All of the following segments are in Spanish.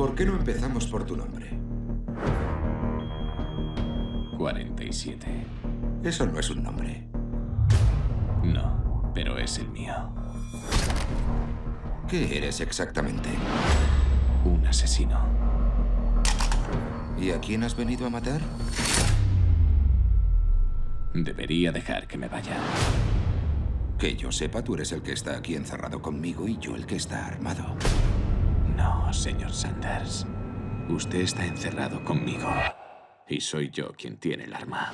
¿Por qué no empezamos por tu nombre? 47. Eso no es un nombre. No, pero es el mío. ¿Qué eres exactamente? Un asesino. ¿Y a quién has venido a matar? Debería dejar que me vaya. Que yo sepa, tú eres el que está aquí encerrado conmigo y yo el que está armado. No, señor Sanders. Usted está encerrado conmigo. Y soy yo quien tiene el arma.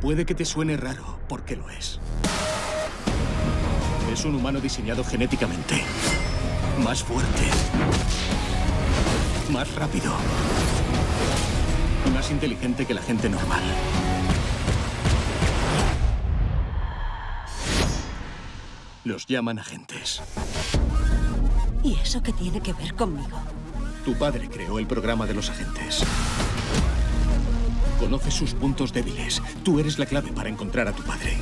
Puede que te suene raro, porque lo es. Es un humano diseñado genéticamente. Más fuerte. Más rápido. Y más inteligente que la gente normal. Los llaman agentes. ¿Y eso qué tiene que ver conmigo? Tu padre creó el programa de los agentes. Conoce sus puntos débiles. Tú eres la clave para encontrar a tu padre.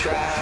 Try